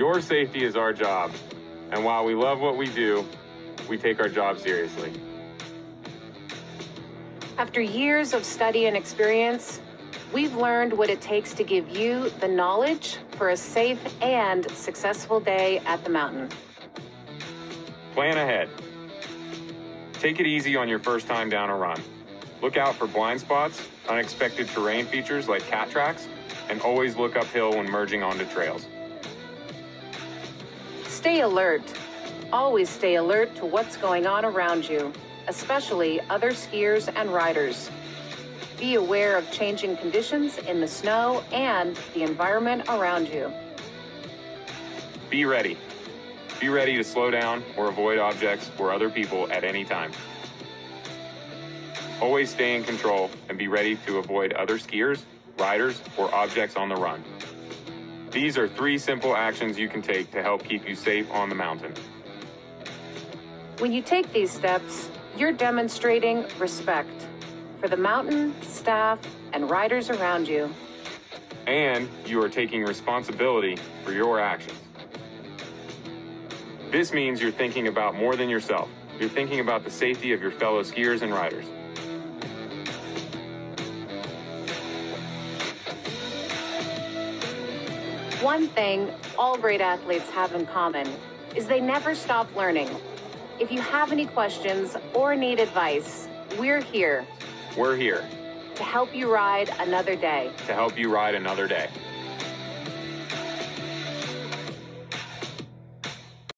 Your safety is our job, and while we love what we do, we take our job seriously. After years of study and experience, we've learned what it takes to give you the knowledge for a safe and successful day at the mountain. Plan ahead. Take it easy on your first time down a run. Look out for blind spots, unexpected terrain features like cat tracks, and always look uphill when merging onto trails. Stay alert. Always stay alert to what's going on around you especially other skiers and riders. Be aware of changing conditions in the snow and the environment around you. Be ready. Be ready to slow down or avoid objects or other people at any time. Always stay in control and be ready to avoid other skiers, riders, or objects on the run. These are three simple actions you can take to help keep you safe on the mountain. When you take these steps, you're demonstrating respect for the mountain, staff, and riders around you. And you are taking responsibility for your actions. This means you're thinking about more than yourself. You're thinking about the safety of your fellow skiers and riders. One thing all great athletes have in common is they never stop learning if you have any questions or need advice, we're here. We're here. To help you ride another day. To help you ride another day.